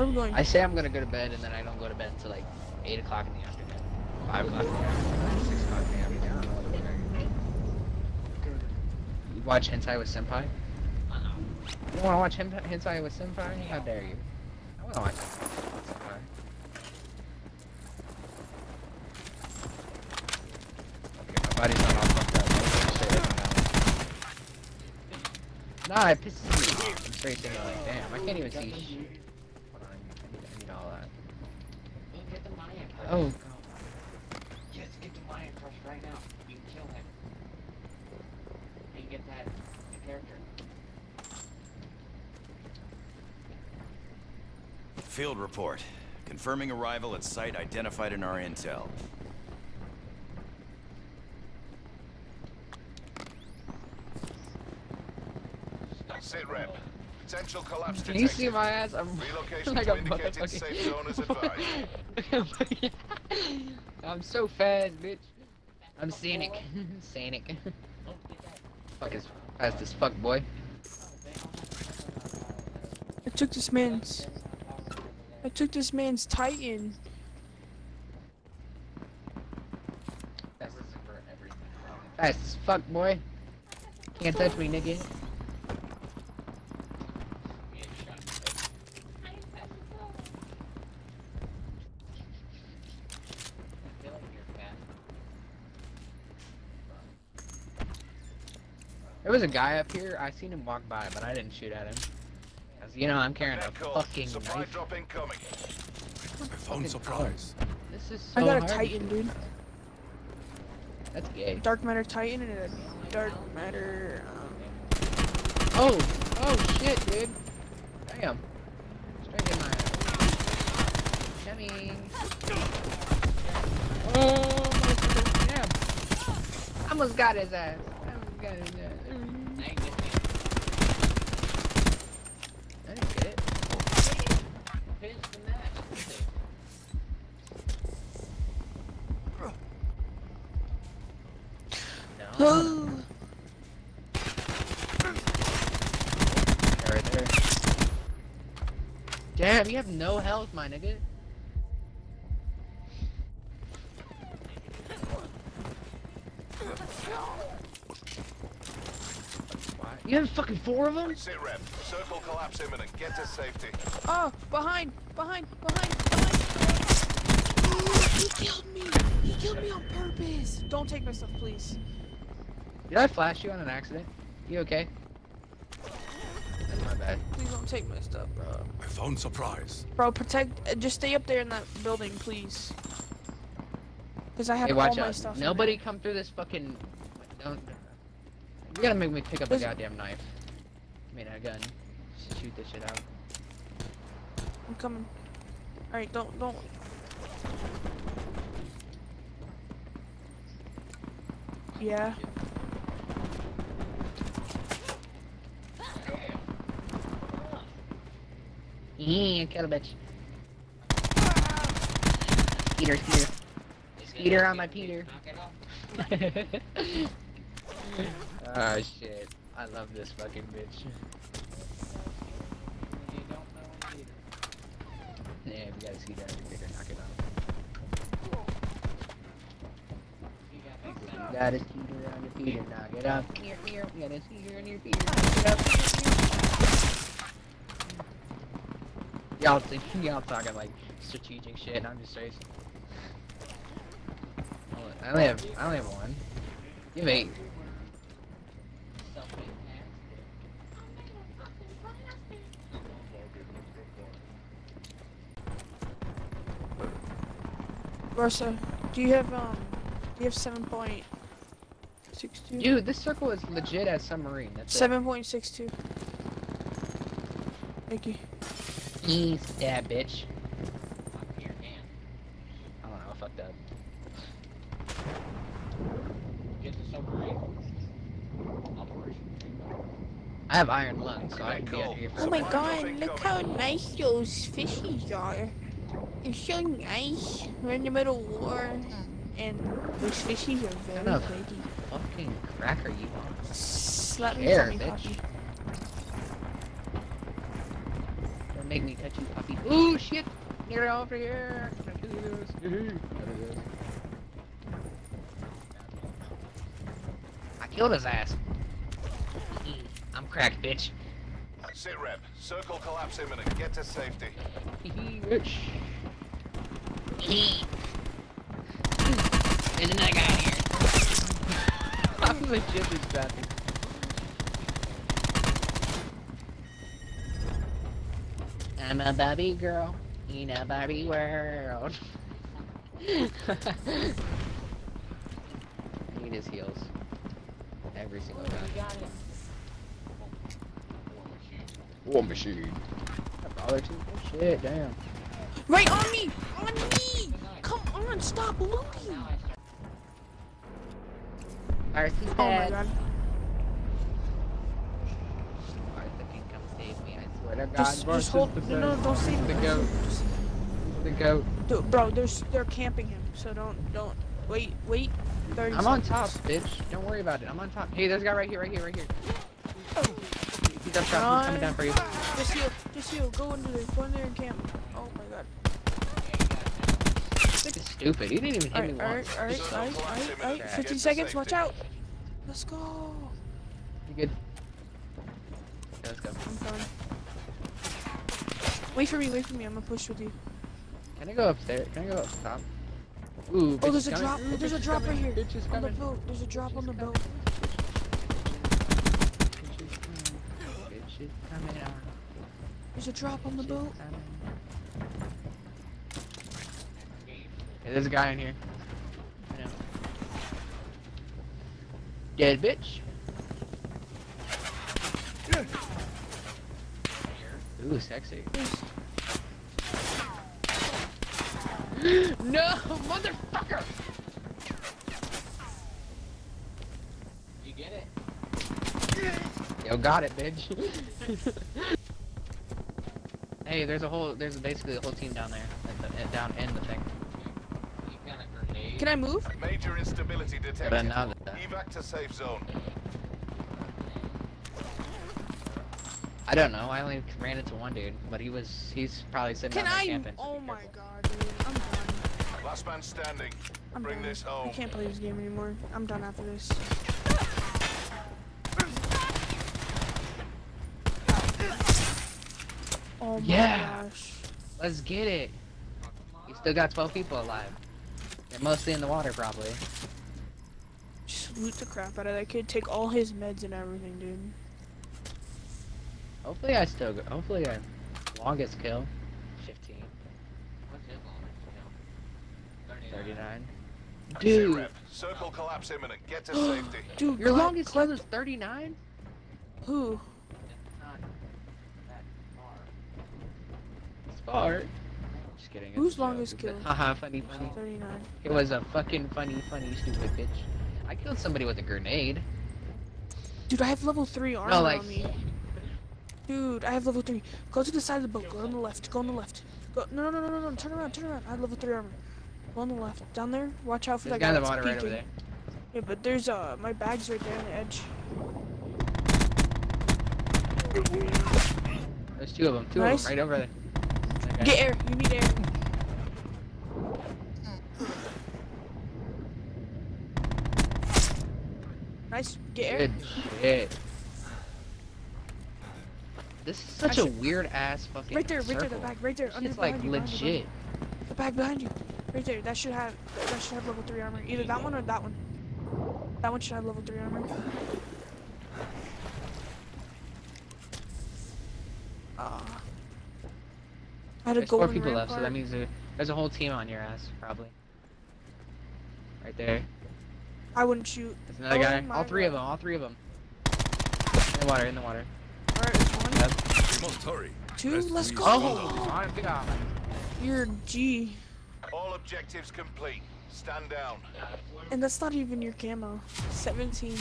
Where are we going? I say I'm gonna go to bed and then I don't go to bed until like 8 o'clock in the afternoon. 5 o'clock in the afternoon. 6 o'clock in the afternoon. I don't know what I'm. You watch Hentai with Senpai? Uh-huh. You wanna watch Hentai with Senpai? How dare you? I wanna watch Hentai with Senpai. Okay, my body's not all fucked up. I'm straight up and down. Nah, it pisses me off. I'm straight thinking like, damn, I can't even see shit. Hold on, I need, I need, I need all that. Get the Mayan crush. Oh, Yes, get the Mayan crush right now. You can kill him. And get that the character. Field report. Confirming arrival at site identified in our intel. Sit rep. Potential collapse can you see my ass? I'm Relocation like to a indicated safe zone is motherfucking. I'm so fast, bitch. I'm scenic. scenic. Fuck is fast as fuck, boy. I took this man's. I took this man's Titan. Fast as. Fast as fuck, boy. Can't touch me, nigga. I feel like you're fat. There was a guy up here. I seen him walk by, but I didn't shoot at him. Cause you know I'm carrying a fucking Supply knife. drop incoming. I found supplies. This is so I got a hard. Titan, dude. That's gay. Dark matter Titan and a dark matter. Um, Oh, oh shit, dude. Damn. Straight in my ass. Coming. Oh, motherfucker. Damn. Almost got his ass. Damn, you have no health, my nigga. You have fucking four of them? Sit rep. Circle collapse imminent. Get to safety. oh, behind, behind, behind, behind. he killed me. He killed me on purpose. Don't take my stuff, please. Did I flash you on an accident? You okay? That's my bad. Please don't take my stuff, bro. I found supplies. Bro, protect. uh, Just stay up there in that building, please. Cause I have Hey, all watch my out. stuff. in Nobody there. come through this fucking. Don't. You gotta make me pick up a goddamn knife. I mean, a gun. Just shoot this shit out. I'm coming. All right, don't, don't. Yeah. Yeah, kill a bitch. Peter, Peter. Peter on my Peter. It oh shit. I love this fucking bitch. You don't know either. Yeah, you guys see that, Peter, knock it You got next off. You got his Peter on your Peter, knock it off. Here, here. You got his Peter on your Peter, knock it off. Y'all think y'all talking like strategic shit, and I'm just straight. I only have I only have one. You have eight. Rosa, do you have um? Do you have seven point six two? Dude, this circle is legit as submarine. That's Seven point six two. Thank you. it. Ease that bitch. Lock to your hand. I don't know, I fucked up. Get the submarine. Operation. I have iron lungs, so I can be Cool. out here for Oh my Supply while. drop god, look how nice those fishies are. They're so nice. We're in the middle of war, and those fishies are very Shut up. pretty. Fucking cracker you are. Slap me Care, bitch. Poppy. Don't make me touch you, puppy. Ooh, shit! Get over here! I killed his ass. I'm cracked, bitch. Sit rep. Circle collapse imminent. Get to safety. bitch. There's another guy here. I'm legit just bad. I'm a Barbie girl in a Barbie world. I need his heels. Every single time. War machine. Dollar two? Oh, shit, damn. Right on me! On me! Come on, stop looting! Arthur's Oh my dead. god. Arthur can come save me, I swear to God. Just, just hold. No, no, don't save The goat. Just- The goat. Dude, bro, there's they're camping him, so don't don't wait wait. 30 I'm on top, bitch. Don't worry about it. I'm on top. Hey, there's a guy right here, right here, right here. Oh. He's up top. He's coming down for you. Just heal, just heal. Go into there, go in there and camp. Oh my god. It's stupid. you didn't even hit Alright, me alright, once. alright, alright, alright, alright. Get 50 seconds, watch out. Let's go. You good? Yeah, let's go. I'm done. Wait for me, wait for me. I'm gonna push with you. Can I go upstairs? Can I go up top? Ooh, Oh, there's a coming. drop. Ooh, There's a is drop right here. Bitch is On the boat. There's a drop on the boat. Bitch is coming on. There's a drop on the boat. Hey, there's a guy in here. I know. Dead bitch. Ooh, sexy. no, motherfucker! You get it? Yo, got it, bitch. hey, there's a whole, there's basically a whole team down there, at the, at, down in the thing. You got a grenade? Can I move? Major instability But detected. another. Evac to safe zone. I don't know. I only ran into one dude, but he was, he's probably sitting Can down I? camping. so Oh my careful. god, dude. I'm done. Last man standing. I'm Bring done. this home. I can't play this game anymore. I'm done after this. Oh my Yeah. gosh. Let's get it. You still got 12 people alive. They're mostly in the water, probably. Just loot the crap out of that kid. Take all his meds and everything, dude. Hopefully I still go. Hopefully I longest kill. 15. What's his longest kill? 39. Sit Dude, rep. Circle collapse imminent. Get to safety. Dude, your longest kill is 39? Who? Not that far. It's. Just kidding. Who's longest kill? Haha, funny, funny. 39. It was a fucking funny, funny, stupid bitch. I killed somebody with a grenade. Dude, I have level 3 armor like- on me. Dude, I have level 3. Go to the side of the boat. Go on the left. Go on the left. Go. No, no, no, no, no. Turn around. Turn around. I have level 3 armor. Go on the left. Down there. Watch out for There's that guy guy in the water right over peeking. there. Yeah, but there's uh my bag's right there on the edge. There's two of them. Two Nice. of them right over there. Okay. Get air. You need air. Nice. Get air. Good shit. This is such I a should- weird ass fucking Right there. Right there. The circle. bag. Right there. This Under like you, behind you, behind legit. The bag behind you. Right there. That should have. That should have level 3 armor. Either that one or that one. That one should have level 3 armor. Ah. I had a There's four golden people left, so that rampart. means there, there's a whole team on your ass, probably. Right there. I wouldn't shoot. There's another Oh guy. my All three of God. them. All three of them. In the water. In the water. Alright, there's one. Yep. We must hurry. Two. Let's Let's leave. go. Oh my god. You're G. All objectives complete. Stand down. And that's not even your camo. 17.